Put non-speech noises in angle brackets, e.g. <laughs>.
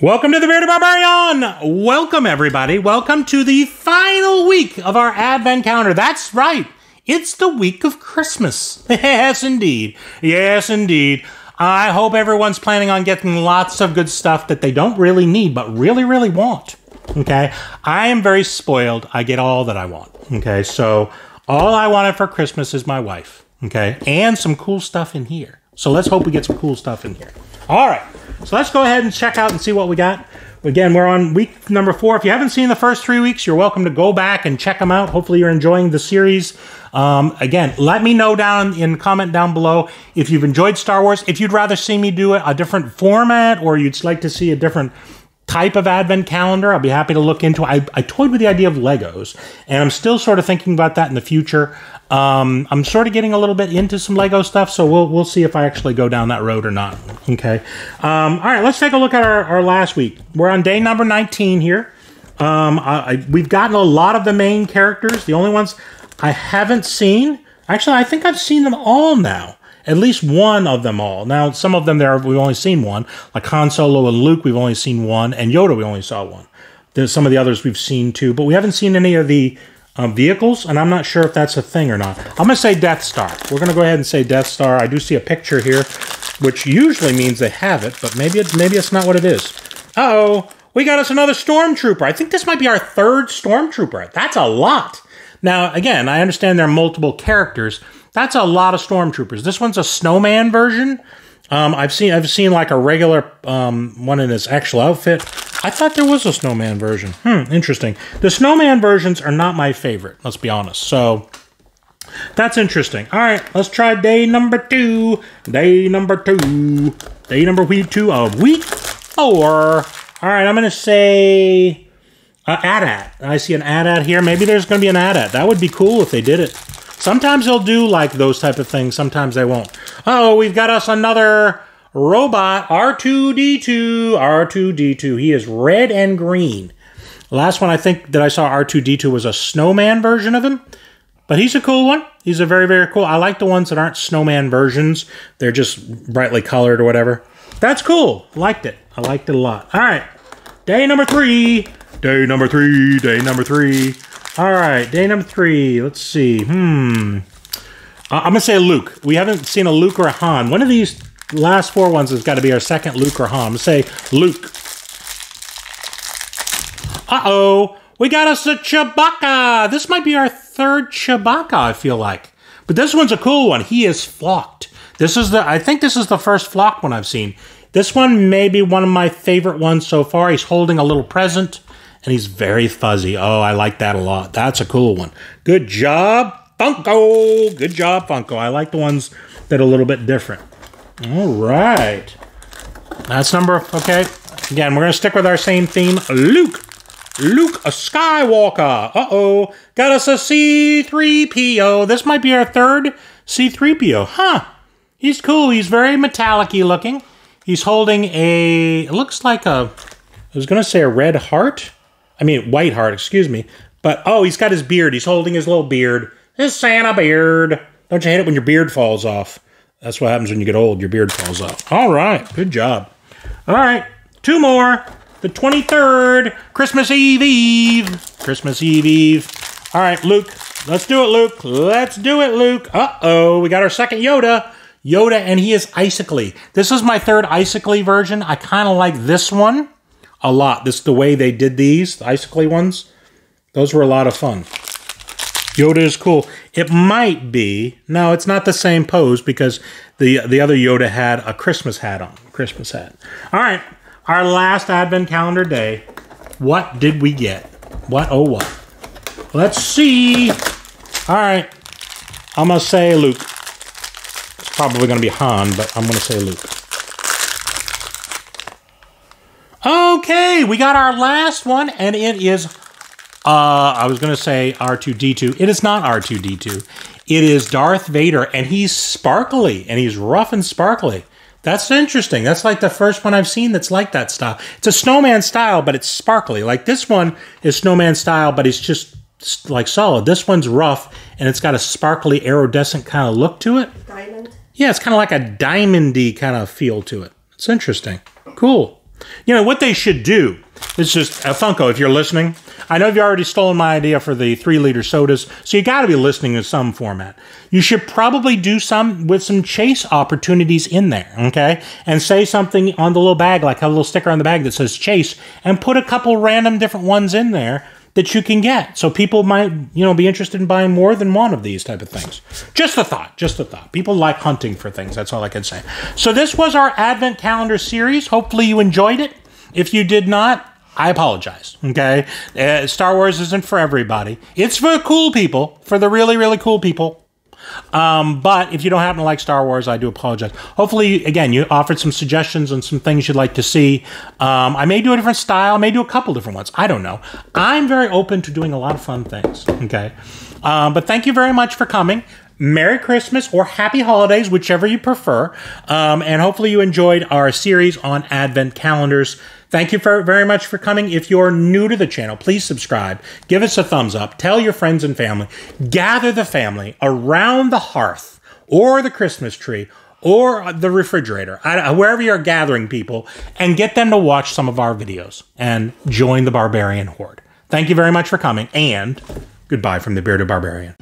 Welcome to the Bearded Barbarian! Welcome, everybody. Welcome to the final week of our Advent calendar. That's right. It's the week of Christmas. <laughs> Yes, indeed. Yes, indeed. I hope everyone's planning on getting lots of good stuff that they don't really need, but really, really want. Okay? I am very spoiled. I get all that I want. Okay? So, all I wanted for Christmas is my wife. Okay? And some cool stuff in here. So, let's hope we get some cool stuff in here. All right. So let's go ahead and check out and see what we got. Again, we're on week number four. If you haven't seen the first three weeks, you're welcome to go back and check them out. Hopefully, you're enjoying the series. Um, again, let me know down in comment down below if you've enjoyed Star Wars. If you'd rather see me do it a different format, or you'd like to see a different type of advent calendar, I'll be happy to look into. I, I toyed with the idea of Legos, and I'm still sort of thinking about that in the future. Um, I'm sort of getting a little bit into some Lego stuff, so we'll we'll see if I actually go down that road or not. Okay. Um, all right, let's take a look at our, our last week. We're on day number 19 here. Um, I, I, we've gotten a lot of the main characters. The only ones I haven't seen, actually, I think I've seen them all now. At least one of them all. Now, some of them there we've only seen one, like Han Solo and Luke. We've only seen one, and Yoda we only saw one. There's some of the others we've seen too, but we haven't seen any of the um, vehicles, and I'm not sure if that's a thing or not. I'm going to say Death Star. We're going to go ahead and say Death Star. I do see a picture here, which usually means they have it, but maybe it, maybe it's not what it is. Uh oh we got us another Stormtrooper. I think this might be our third Stormtrooper. That's a lot. Now, again, I understand there are multiple characters. That's a lot of Stormtroopers. This one's a snowman version. Um, I've seen I've seen like a regular um, one in his actual outfit. I thought there was a snowman version. Hmm, interesting. The snowman versions are not my favorite, let's be honest. So that's interesting. All right, let's try day number two. Day number two. Day number week two of week four. All right, I'm going to say uh, AT-AT. I see an AT-AT here. Maybe there's going to be an AT-AT. That would be cool if they did it. Sometimes they'll do like those type of things. Sometimes they won't. Oh, we've got us another robot R2D2. R2D2. He is red and green. Last one I think that I saw R2D2 was a snowman version of him. But he's a cool one. He's a very, very cool. I like the ones that aren't snowman versions. They're just brightly colored or whatever. That's cool. Liked it. I liked it a lot. All right. Day number three. Day number three. Day number three. All right. Day number three. Let's see. Hmm. I'm going to say Luke. We haven't seen a Luke or a Han. One of these last four ones has got to be our second Luke or to say Luke. Uh-oh. We got us a Chewbacca. This might be our third Chewbacca, I feel like. But this one's a cool one. He is flocked. This is the I think this is the first flocked one I've seen. This one may be one of my favorite ones so far. He's holding a little present and he's very fuzzy. Oh, I like that a lot. That's a cool one. Good job, Funko. Good job, Funko. I like the ones that are a little bit different. All right. That's number, okay. Again, we're going to stick with our same theme. Luke. Luke a Skywalker. Uh-oh. Got us a C-3PO. This might be our third C-3PO. Huh. He's cool. He's very metallic looking. He's holding a, it looks like a, I was going to say a red heart. I mean, white heart, excuse me. But, oh, he's got his beard. He's holding his little beard. His Santa beard. Don't you hate it when your beard falls off? That's what happens when you get old. Your beard falls off. All right. Good job. All right. Two more. The 23rd. Christmas Eve Eve. Christmas Eve Eve. All right, Luke. Let's do it, Luke. Let's do it, Luke. Uh-oh. We got our second Yoda. Yoda, and he is icicly. This is my third icicly version. I kind of like this one a lot. This the way they did these, the icicly ones. Those were a lot of fun. Yoda is cool. It might be no, it's not the same pose because the the other Yoda had a Christmas hat on. Christmas hat. All right, our last Advent calendar day. What did we get? What oh what? Let's see. All right, I'm gonna say Luke. It's probably gonna be Han, but I'm gonna say Luke. Okay, we got our last one, and it is, uh, I was going to say R2D2. It is not R2D2. It is Darth Vader, and he's sparkly, and he's rough and sparkly. That's interesting. That's like the first one I've seen that's like that style. It's a snowman style, but it's sparkly. Like this one is snowman style, but it's just like solid. This one's rough, and it's got a sparkly, iridescent kind of look to it. Diamond. Yeah, it's kind of like a diamondy kind of feel to it. It's interesting. Cool. You know, what they should do is just, uh, Funko, if you're listening, I know you've already stolen my idea for the three liter sodas, so you got to be listening in some format. You should probably do some with some chase opportunities in there, okay? And say something on the little bag, like have a little sticker on the bag that says chase, and put a couple random different ones in there that you can get. So people might, you know, be interested in buying more than one of these type of things. Just a thought, just a thought. People like hunting for things. That's all I can say. So this was our advent calendar series. Hopefully you enjoyed it. If you did not, I apologize. Okay, uh, Star Wars isn't for everybody. It's for cool people, for the really really cool people. Um, but if you don't happen to like Star Wars, I do apologize. Hopefully, again, you offered some suggestions and some things you'd like to see. Um, I may do a different style, I may do a couple different ones. I don't know. I'm very open to doing a lot of fun things. Okay, um, but thank you very much for coming. Merry Christmas or Happy Holidays, whichever you prefer. Um, and hopefully, you enjoyed our series on Advent calendars. Thank you for, very much for coming. If you're new to the channel, please subscribe, give us a thumbs up, tell your friends and family, gather the family around the hearth or the Christmas tree or the refrigerator, wherever you're gathering people, and get them to watch some of our videos and join the Barbarian Horde. Thank you very much for coming, and goodbye from the Bearded Barbarian.